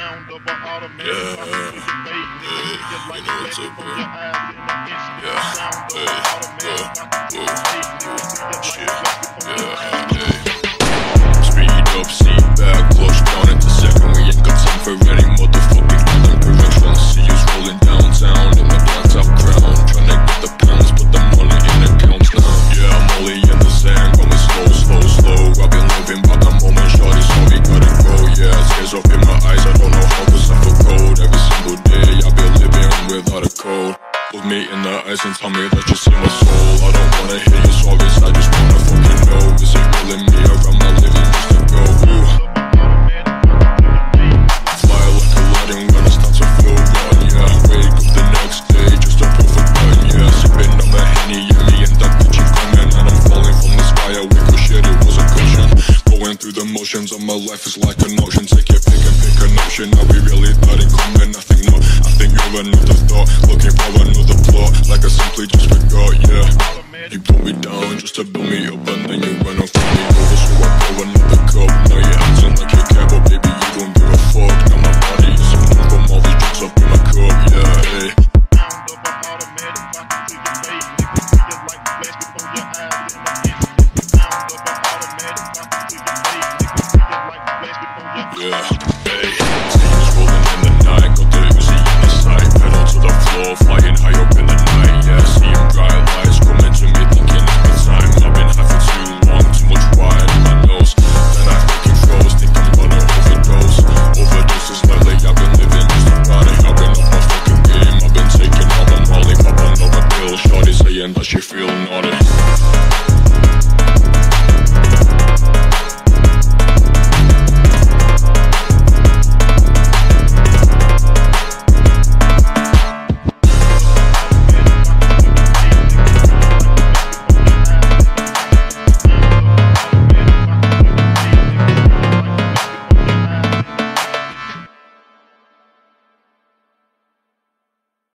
sound of an automatic yeah. Hey, you know what's up, bro. Yeah, hey, me in the eyes and tell me that you see my soul. I don't wanna hear your stories, I just wanna fucking know. Is it really me am I living just to go? Ooh. Fly like Aladdin when I start to feel yeah. Wake up the next day just a gun, yeah. Sipping on the Henny, yeah, me and that Gucci coming. And I'm falling from the sky, I wake up shit, it was a cushion. Going through the motions of my life is like an ocean. Take your pick and pick a notion. Are we really thought it coming? I think no. I think you're another thought. Looking for another plot. Like I simply just forgot, yeah. You put me down just to build me up and then you and fuck me over So I pour another cup Now you're acting like you care but baby you don't give a fuck Now my body is a numb from all these drinks up in my cup, yeah, hey Yeah,